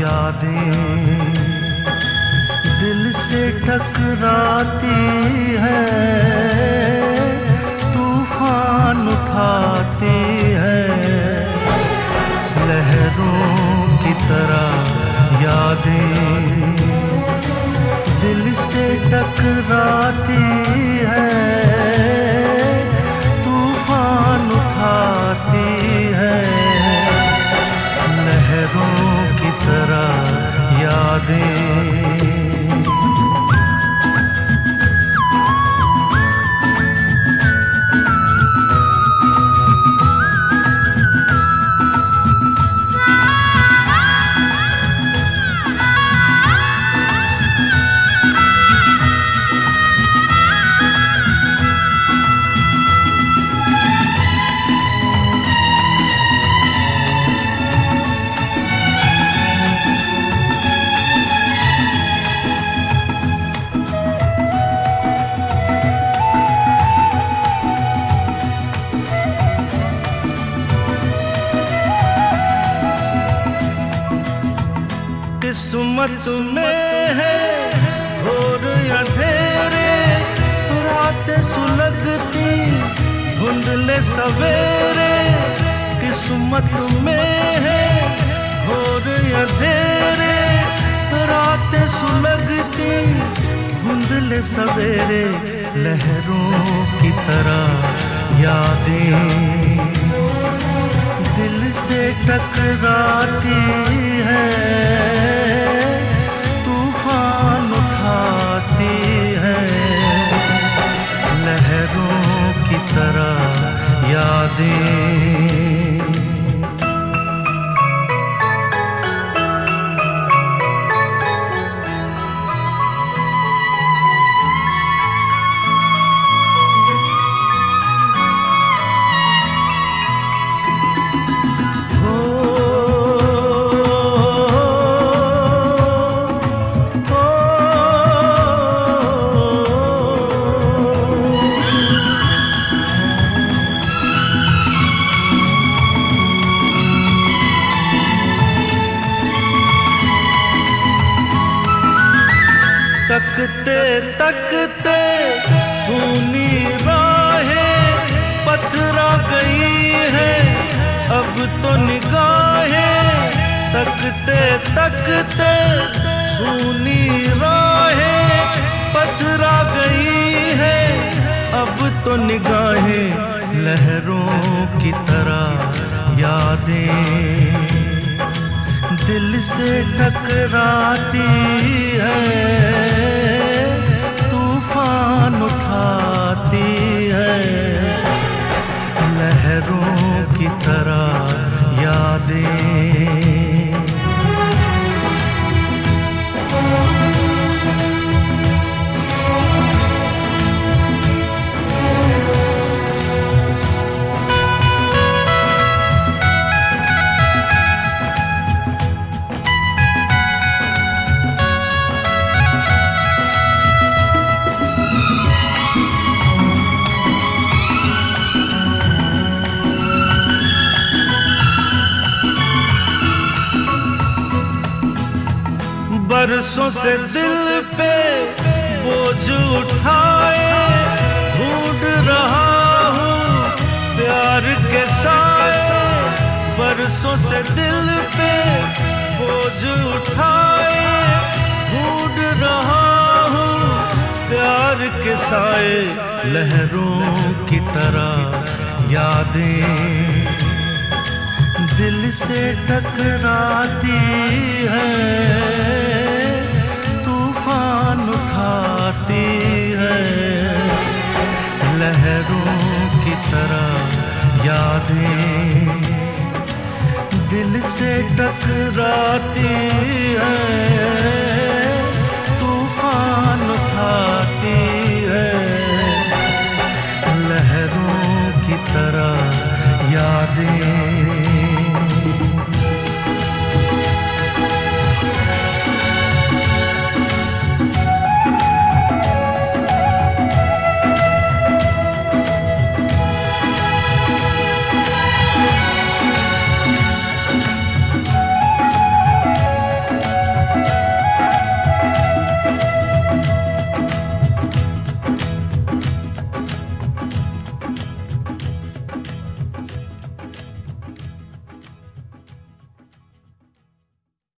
यादें दिल से टकराती है, तूफ़ान उठाती है। लहरों की तरह यादें दिल से टकराती है। किस्मत में है घोर अंधेरे रात सुलगती, धुंधले सवेरे किस्मत में है घोर अंधेरे रात सुलगती, धुंधले सवेरे लहरों की तरह यादें दिल से टकराती। तरह तकते तकते, सुनी राहें पथरा गई है, अब तो निगाहें। तकते तकते, सुनी राहें पथरा गई है, अब तो निगाहें। लहरों की तरह यादें, दिल से टकराती तरह बरसों से दिल पे बोझ उठाए, ढूंढ रहा हूँ प्यार के साए। बरसों से दिल पे बोझ उठाए, ढूंढ रहा हूँ प्यार के साए। लहरों की तरह यादें दिल से टकराती यादें दिल से टकराती हैं तूफ़ान था